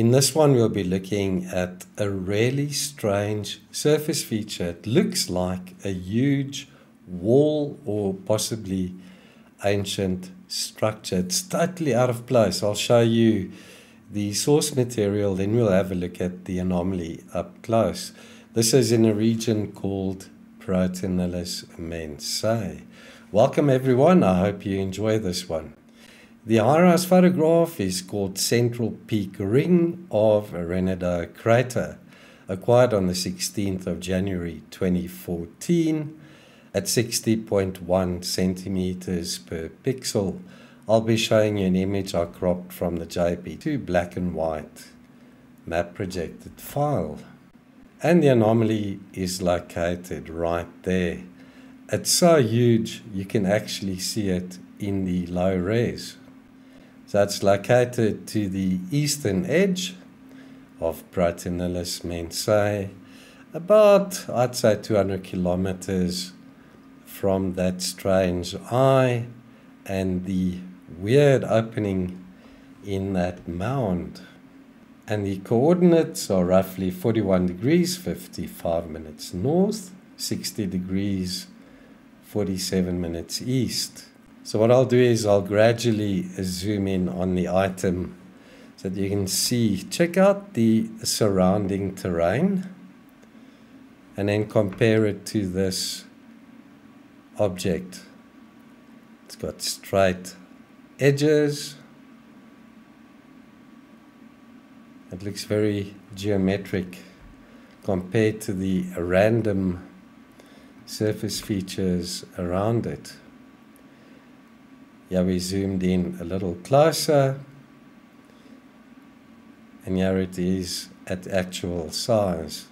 In this one, we'll be looking at a really strange surface feature. It looks like a huge wall or possibly ancient structure. It's totally out of place. I'll show you the source material, then we'll have a look at the anomaly up close. This is in a region called Protonilus Mensae. Welcome everyone. I hope you enjoy this one. The HiRISE photograph is called Central Peak Ring of Renaudot Crater, acquired on the 16th of January 2014 at 60.1 centimeters per pixel. I'll be showing you an image I cropped from the JP2 black and white map projected file. And the anomaly is located right there. It's so huge you can actually see it in the low res. So it's located to the eastern edge of Protonilus Mensae, about, I'd say, 200 kilometers from that strange eye and the weird opening in that mound. And the coordinates are roughly 41 degrees, 55 minutes north, 60 degrees, 47 minutes east. So what I'll do is I'll gradually zoom in on the item so that you can see, check out the surrounding terrain and then compare it to this object. It's got straight edges. It looks very geometric compared to the random surface features around it. Yeah, we zoomed in a little closer. And here it is at actual size.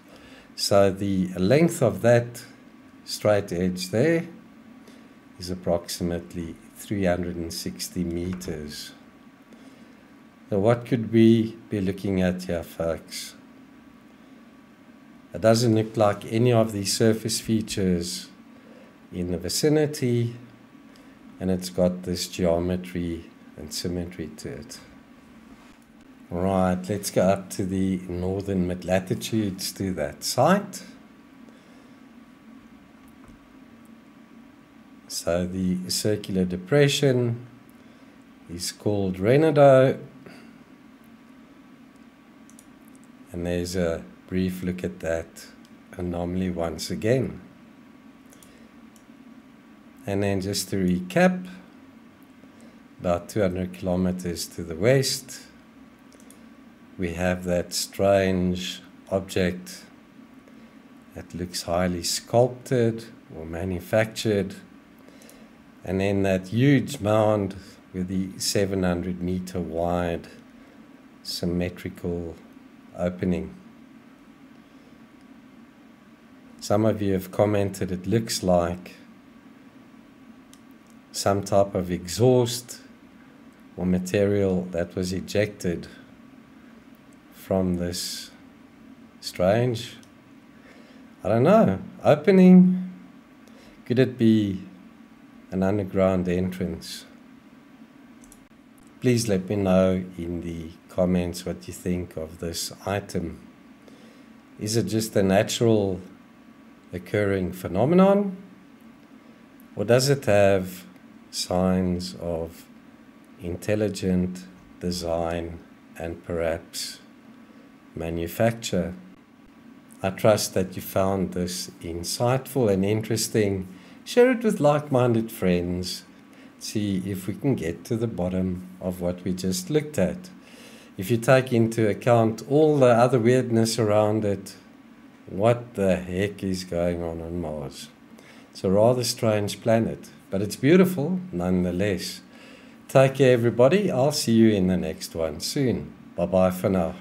So the length of that straight edge there is approximately 360 meters. So what could we be looking at here, folks? It doesn't look like any of the surface features in the vicinity and it's got this geometry and symmetry to it. Right, let's go up to the northern mid latitudes to that site. So the circular depression is called Renaudot. And there's a brief look at that anomaly once again. And then just to recap, about 200 kilometers to the west, we have that strange object that looks highly sculpted or manufactured. And then that huge mound with the 700 meter wide symmetrical opening. Some of you have commented it looks like some type of exhaust or material that was ejected from this strange, I don't know, opening. Could it be an underground entrance? Please let me know in the comments what you think of this item. Is it just a natural occurring phenomenon? Or does it have signs of intelligent design and perhaps manufacture. I trust that you found this insightful and interesting. Share it with like minded friends. See if we can get to the bottom of what we just looked at. If you take into account all the other weirdness around it, what the heck is going on on Mars? It's a rather strange planet but it's beautiful nonetheless. Take care, everybody. I'll see you in the next one soon. Bye bye for now.